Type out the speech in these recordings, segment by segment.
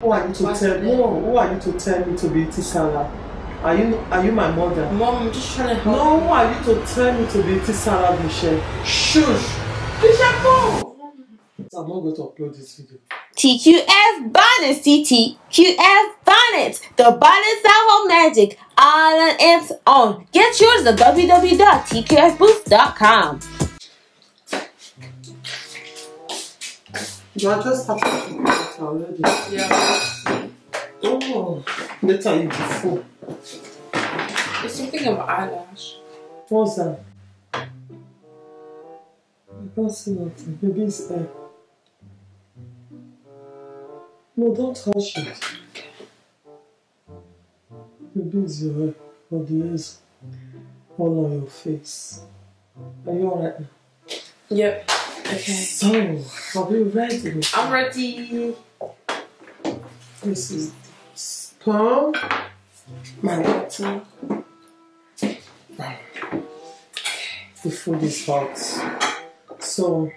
Who are you to What's tell the me? Who are you to tell me to be eating salad? Are you are you my mother? Mom, I'm just trying to help. No, who are you to tell me to be eating salad, Michelle? Shush! Michelle, go! I'm not going to upload this video. TQF Bonnets, TTQF Bonnets. The bonnets that hold magic all on its own. Get yours at www.tqfbooth.com. You are just happy to be it already. Yeah. Oh, later you be full. It's something of eyelash. What's that? I can't see nothing. Maybe it's air. No, don't touch it. Maybe it's your hair, but the hair is all on your face. Are you alright now? Yep. Okay. So, are we ready? I'm ready. This is sperm, my water. The food is hot. So,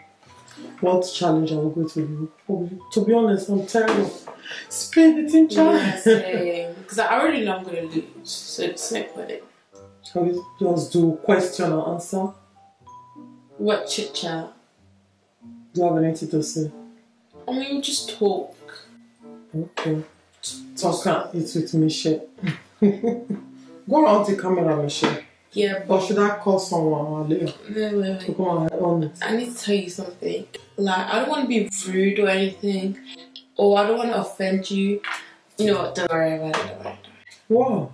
what challenge are we going to do? Oh, to be honest, I'm of spin eating challenge. Because I already know I'm going to lose. So it's no point. Shall we just do question or answer? What chit chat? Do you have anything to say? I mean, just talk. Okay. Talk and eat with Michelle. Go around the camera, Michelle. Yeah, Or but should I call someone later no, no, no. go on it? I need to tell you something. Like, I don't want to be rude or anything, or I don't want to offend you. You know what? Don't worry about it. Don't worry. Wow.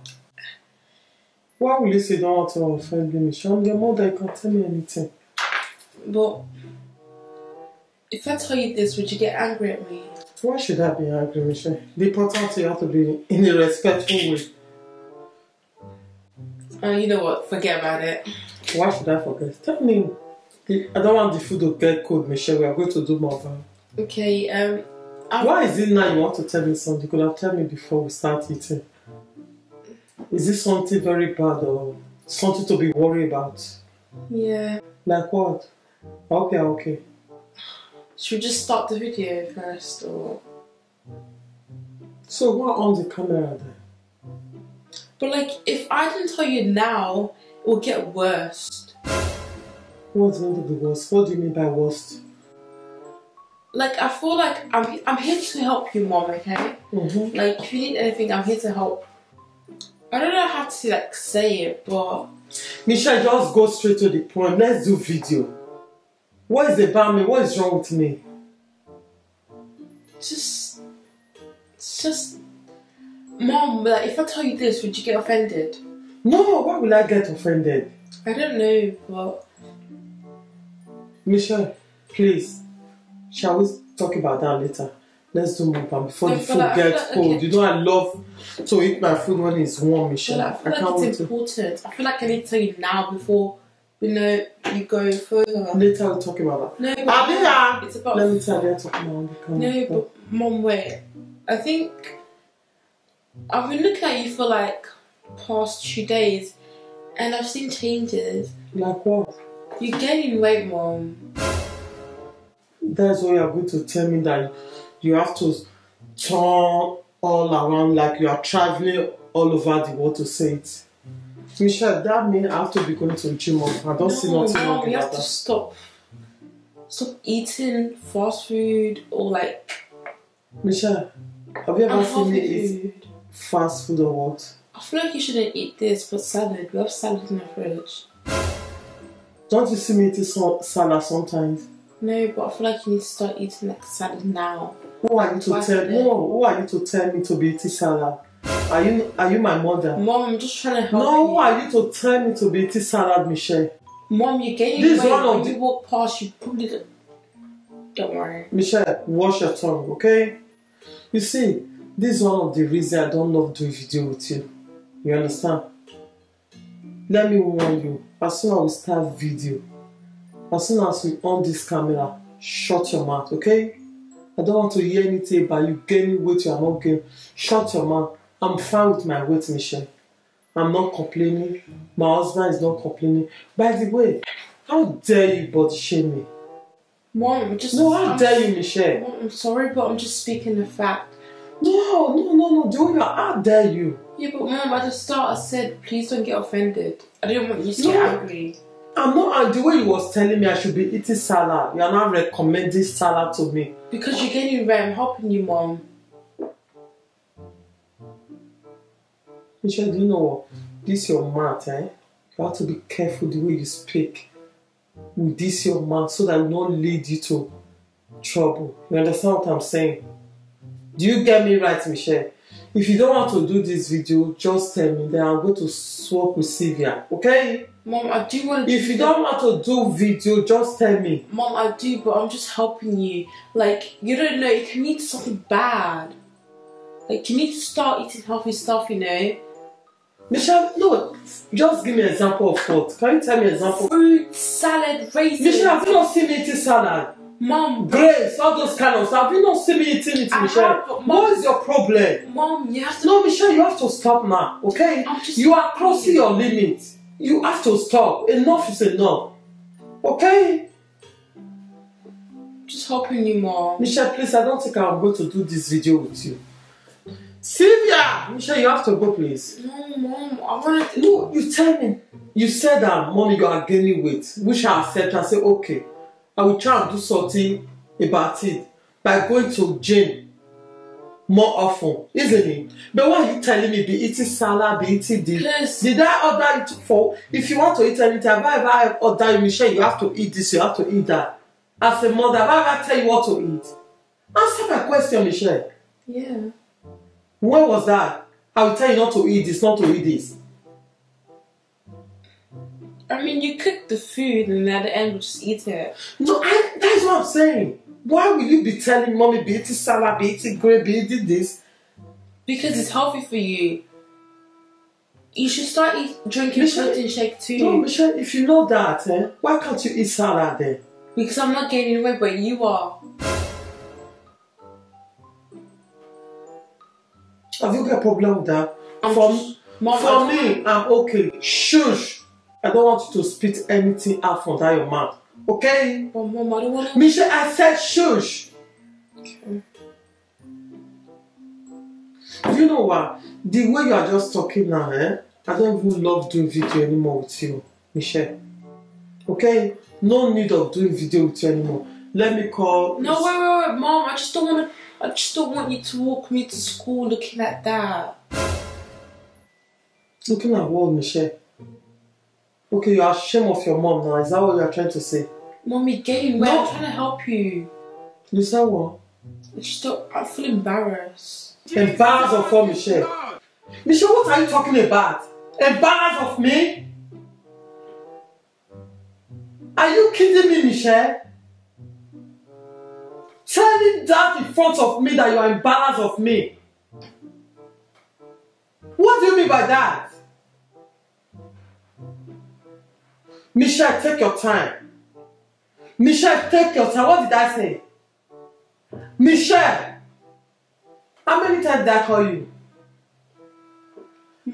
Why will you say don't want to offend me, Michelle? I'm your mother, you can tell me anything. But if I tell you this, would you get angry at me? Why should I be angry, Michelle? The important thing you have to be in a respectful way. Uh, you know what? Forget about it. Why should I forget? Tell me. I don't want the food to get cold, Michelle. We are going to do more. Okay. Um. I- Why is it now you want to tell me something? You could have told me before we start eating. Is this something very bad or something to be worried about? Yeah. Like what? Okay, okay. Should we just start the video first, or? So what on the camera then? But like, if I didn't tell you now, it will get worse. What's going to be worst? What do you mean by worst? Like, I feel like I'm I'm here to help you, mom. Okay. Mm-hmm. Like, if you need anything, I'm here to help. I don't know how to like say it, but Michelle, just go straight to the point. Let's do video. What is it about me? What is wrong with me? just, it's just, mom. Like, if I tell you this, would you get offended? No, why will I get offended? I don't know, but Michelle, please, shall we talk about that later? Let's do more mukbang before No, the food I feel gets like- cold. okay. You know I love to eat my food when it's warm, Michelle. I I, feel like wait it's to. important. I feel like I need to tell you now before you know you go further. Later we'll talk about that. No, that. but Abia! it's about Let me tell you, talk about the camera. no, but mom, wait. I think I've been looking at you for like past two days, and I've seen changes. Like what? You're gaining weight, mom. That's why you're going to tell me that you have to turn all around like you are traveling all over the world to say it. Michelle, that means I have to be going to the gym. I don't see No, nothing mom, wrong you have to stop. Stop eating fast food or like Michelle, have you ever seen me eat fast food or what? I feel like you shouldn't eat this, but salad. We have salad in the fridge. Don't you see me eating so- salad sometimes? No, but I feel like you need to start eating like salad now. Who are you to tell? No, who are you to tell me to be eating salad? Are you are you my mother? Mom, I'm just trying to help No, who you. are you to tell me to be eating salad, Michelle? Mom, you're gaining This is weight. one of When the- you walk past, you probably don't. Don't worry. Michelle, wash your tongue, okay? You see, this is one of the reasons I don't love doing video with you. You understand? Let me warn you. As soon as we start video, as soon as we on this camera, shut your mouth, okay? I don't want to hear anything about you gaining weight you are not gaining. Shut your mouth. I'm fine with my weight, Michelle. I'm not complaining. My husband is not complaining. By the way, how dare you body shame me? Mom, just. No, how I'm, dare you, Michelle? Mom, I'm sorry, but I'm just speaking the fact. No, no, no, no. Way you how dare you? Yeah, but mom, at the start I said, please don't get offended. I didn't want you to No. get angry. I'm not. And the way you was telling me I should be eating salad, you are not recommending salad to me. Because you're getting right, I'm helping you, mom. Michelle, do you know what? This your mouth, eh? You have to be careful the way you speak with this your mouth so that it not lead you to trouble. You understand what I'm saying? Do you get me right, Michelle? If you don't want to do this video, just tell me. Then I'll go to swap with Silvia. Okay? Mom, I do want to. If you don't want to do video, just tell me. Mom, I do, but I'm just helping you. Like, you don't know, it can lead to something bad. Like, you need to start eating healthy stuff, you know? Michelle, no, just give me an example of what? Can you tell me an example? Fruit, salad, raisins. Michelle, have you not seen me eating salad? Mom, Grapes, all those kind of stuff. Have you not seen me eating it, Michelle? have, Mom- What is your problem? Mom, you have to. No, Michelle, you have to stop now, okay? I'm just- You are crossing your limit. You have to stop. Enough is enough. Okay? Just helping you, Mom. Michelle, please, I don't think I'm going to do this video with you. Sylvia! Michelle, you have to go, please. No, Mom, I want to. No, you tell me. You said that, mommy, you are gaining weight. Which I accept. I say, okay. I will try and do something about it by going to gym more often, isn't it? But why are you telling me be eating salad, be eating this? Because- Did I order it for? If you want to eat anything, have I ever ordered you, Michelle, you have to eat this, you have to eat that. As a mother, have I ever tell you what to eat? Answer my question, Michelle. Yeah. When was that? I will tell you not to eat this, not to eat this. I mean, you cook the food and at the end we'll just eat it. No, I, that's what I'm saying. Why will you be telling mommy be eating salad, be eating grape, be eating this? Because it's healthy for you. You should start eat, drinking Michelle- protein shake too. No, Michelle, if you know that, eh, why can't you eat salad then? Because I'm not gaining weight, but you are. Have you got a problem with that? I'm for just- Mom, for me, I'm okay. Shush! I don't want you to spit anything out from that your mouth. Okay? But mom, I don't want to. Michelle, I said shush! Do you know what? The way you are just talking now, eh? I don't even love doing video anymore with you, Michelle. Okay? No need of doing video with you anymore. Let me call. No, wait, wait, wait, mom. I just don't want to. I just don't want you to walk me to school looking like that. Looking at what, Michelle? Okay, you are ashamed of your mom now. Is that what you are trying to say? Mommy, gaining weight. No. I'm trying to help you. You said what? I just don't. I feel embarrassed. Embarrassed of what, Michelle? Michelle, what are you talking about? Embarrassed of me? Are you kidding me, Michelle? Telling that in front of me that you are embarrassed of me. What do you mean by that? Michelle, take your time. Michelle, take your time. What did I say? Michelle, how many times did I call you?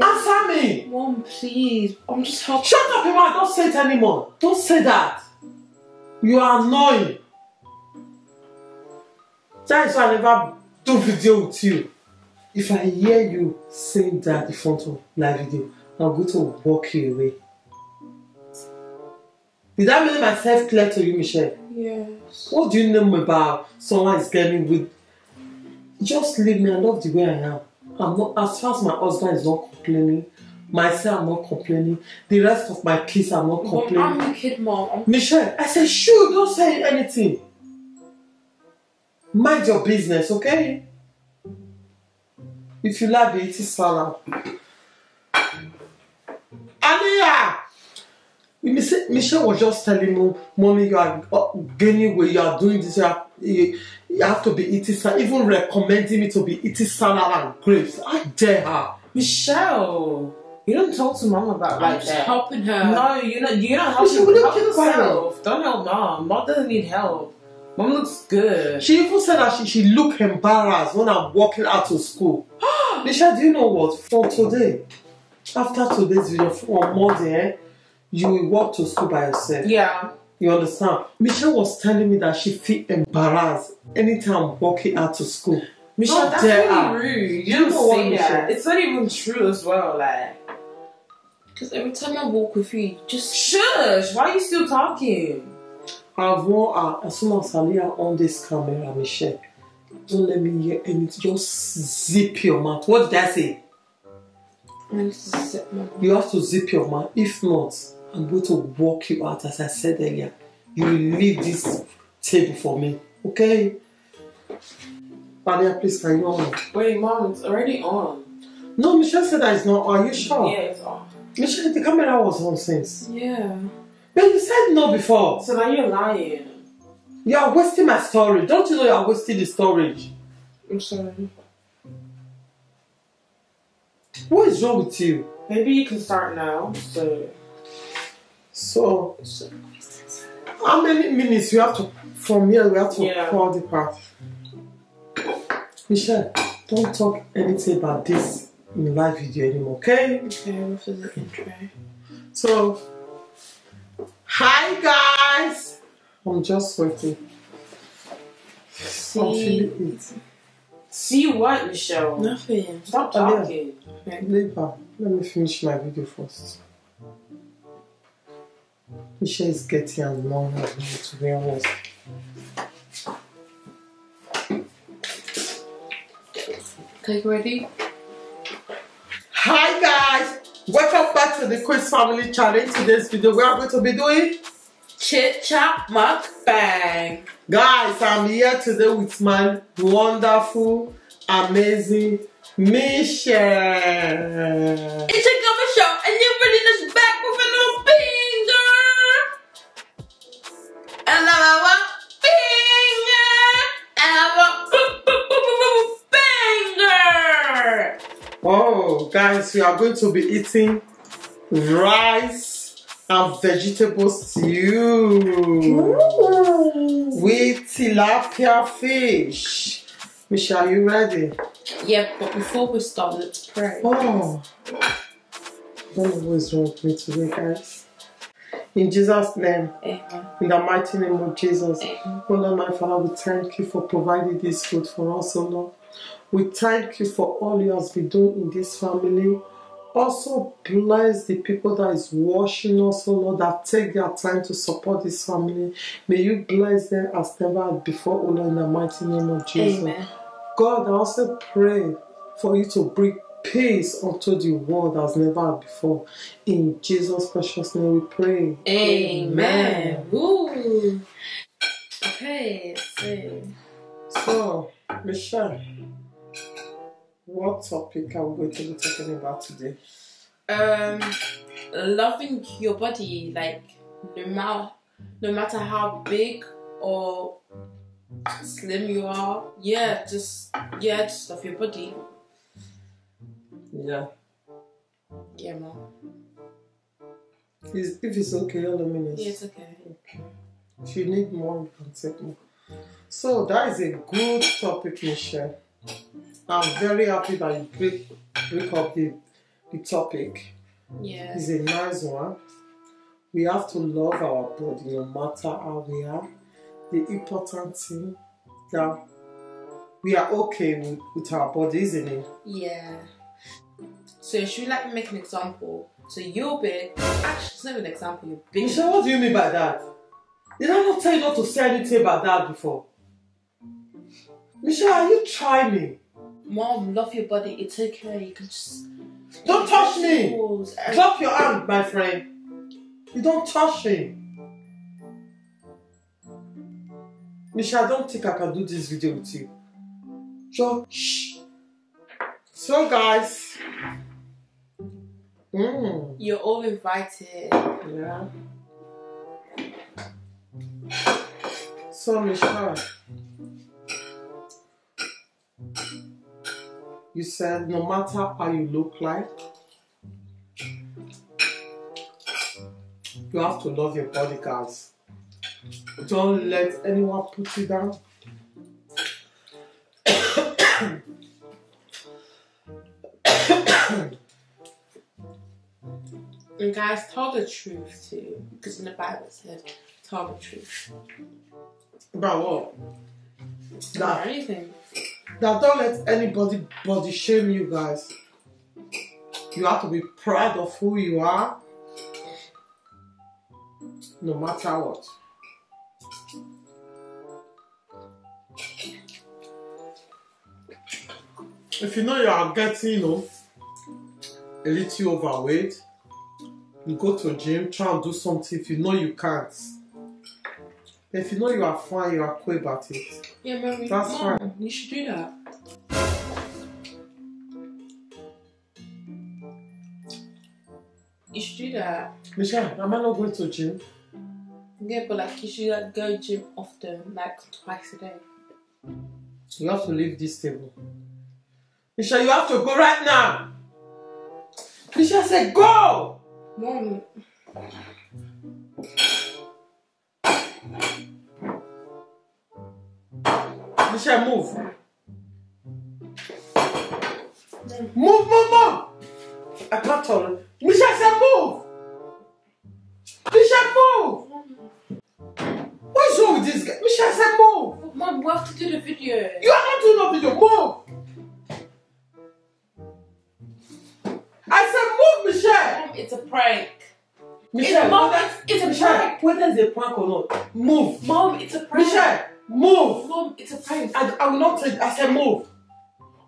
Answer me. Mom, please. I'm just helping. Shut up, Emma. Don't say it anymore. Don't say that. You are annoying. Is why I never do video with you. If I hear you saying that in front of my video, I'm going to walk you away. Did I make myself clear to you, Michelle? Yes. What do you know about someone is getting with? Just leave me. I love the way I am. I'm not as far as my husband is not complaining. Myself, I'm not complaining. The rest of my kids are not complaining. I'm a kid, mom. I'm Michelle, I said, shoo, don't say anything. Mind your business, okay? If you like, it, eating salad. Aaliyah! Mich- Michelle was just telling me, Mommy, you are uh, gaining weight, you are doing this, you, are, you, you have to be eating salad, even recommending me to be eating salad and grapes. I dare her. Michelle, you don't talk to mom about I'm like just that. helping her. No, you're not. You're not helping. Michelle, will you help yourself. Don't help mom. Mom doesn't need help. Mom looks good. She even said that she, she looked embarrassed when I'm walking out to school. Nisha, do you know what? For today, after today's video, from Monday, eh, you will walk to school by yourself. Yeah. You understand? Michelle was telling me that she feel embarrassed anytime I'm walking out to school. Michelle, that's really rude. You You don't know what, say Michelle? that. It's not even true as well. Like, because every time I walk with you, just shush. Why are you still talking? Her as soon as I lay on this camera, Michelle. Don't let me hear anything. Just zip your mouth. What did I say? I zip my mouth. You have to zip your mouth. If not, I'm going to walk you out, as I said earlier. You will leave this table for me. Okay? Maria, please, can you on? Wait, mom, it's already on. No, Michelle said that it's not. on. Are you sure? Yeah, it's on. Michelle, the camera was on since. Yeah. But you said no before. So now you're lying. You are wasting my storage. Don't you know you are wasting the storage? I'm sorry. What is wrong with you? Maybe you can start now. So, So, how many minutes you have to from here? We have to Yeah. call the part. Michelle, don't talk anything about this in live video anymore, okay? okay, the intro? So, hi guys. I'm just waiting. I'm feeling it. See oh, what, Michelle? Nothing. Stop Oh, yeah. talking. Later, let me finish my video first. Michelle is getting annoying at me, to be honest. Okay, ready? Hi guys! Welcome back to the Queens Family. In today's video, we are going to be doing. Chit chat mukbang. Guys, I'm here today with my wonderful, amazing Michelle. It's a gummy show, and you're ready this back with a little finger. And I want finger. And I want finger. Oh, guys, we are going to be eating rice and vegetable stew with tilapia fish. Michelle, are you ready? Yeah, but before we start, let's pray. Oh, I don't know what is wrong with me today, guys. In Jesus' name, in the mighty name of Jesus, oh Lord, my Father, we thank you for providing this food for us, oh Lord. We thank you for all you have been doing in this family. Also, bless the people that is watching us, oh Lord, that take their time to support this family. May you bless them as never before, oh Lord, in the mighty name of Jesus. Amen. God, I also pray for you to bring peace unto the world as never before. In Jesus' precious name we pray. Amen. Ooh. Okay, so So, Michelle, what topic are we going to be talking about today? um, loving your body, like no matter no matter how big or slim you are, yeah, just yeah, just love your body. Yeah. Yeah, mom. Is- If it's okay, let me know. Yeah, it's okay. okay. If you need more, you can take more. So, that is a good topic, Michelle. I'm very happy that you pick, break up the, the topic. Yeah. It's a nice one. We have to love our body no matter how we are. The important thing that we are okay with, with our body, isn't it? Yeah. So should we like make an example? So you're big. Actually, it's not an example. You're big. Michelle, what do you mean by that? Did I not tell you not to say anything about that before? Michelle, are you trying me? Mom, love your body. It's okay. You can just Don't touch me! And- Drop your hand, my friend. You don't touch me. Michelle, I don't think I can do this video with you. So, shh. So, guys. Mm, You're all invited. yeah. So, Michelle. You said no matter how you look like, you have to love your body, guys. Don't let anyone put you down. And guys, tell the truth too, because in the Bible it said, "Tell the truth." About what? Not anything. Now don't let anybody body shame you guys. You have to be proud of who you are. No matter what. If you know you are getting, you know, a little overweight, you go to a gym, try and do something if you know you can't. If you know you are fine, you are cool about it. Yeah, Mary. That's Mom, fine. You should do that. You should do that. Michelle, am I not going to gym? Yeah, but like you should like go gym often, like twice a day. You have to leave this table. Michelle, you have to go right now. Michelle said, go! Mom, Michelle, move. Move, move, move. I can't tell her. Michelle said, move. Michelle, move. What is wrong with this guy? Michelle said, move. Mom, we have to do the video. You are not doing no video. Move. I said, move, Michelle. Mom, it's a prank. Michelle, Mom, whether- it's, it's a Michelle, prank. whether it's a prank or not, move. Mom, it's a prank. Michelle, move. Mom, it's a prank. I, I will not take. I said, move.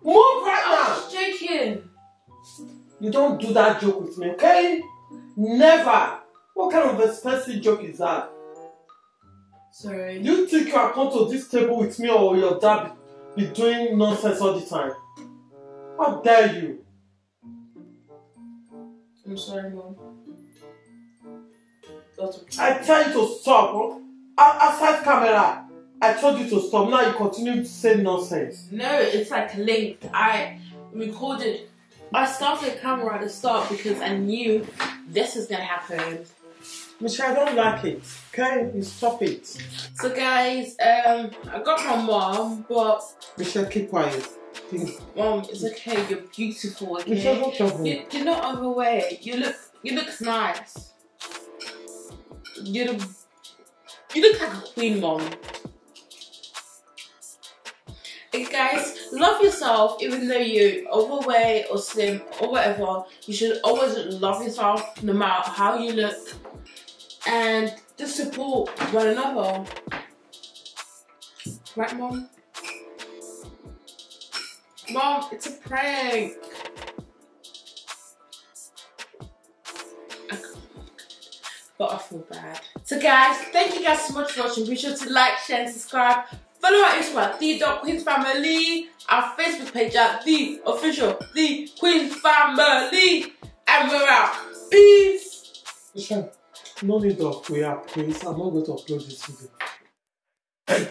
Move right I now. was joking. You don't do that joke with me, okay? Never. What kind of expensive joke is that? Sorry. Do you think you are come to this table with me or your dad be doing nonsense all the time? How dare you? I'm sorry, Mom. That's I tell you to stop. Outside camera, I told you to stop. Now you continue to say nonsense. No, it's like linked. I recorded. I started the camera at the start because I knew this is gonna happen. Michelle, I don't like it. Okay? You stop it. So, guys, um, I got my mom, but Michelle, keep quiet. Mom, it's okay. You're beautiful. Michelle, Okay, don't trouble you, you're not overweight. You look, you look nice. You look, you look like a queen, mom. Guys, love yourself even though you're overweight or slim or whatever. You should always love yourself no matter how you look and just support one another. Right, mom? Mom, it's a prank. But I feel bad. So guys, thank you guys so much for watching. Be sure to like, share and subscribe. Follow our Instagram at the Queen's Family. Our Facebook page at the official the Queen's Family. And we're out. Peace. No need of prayer, please. I'm not going to upload this video.